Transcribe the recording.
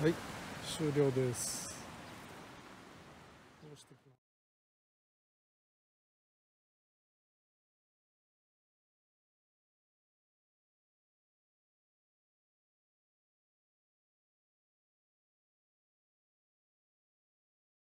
はい。終了です。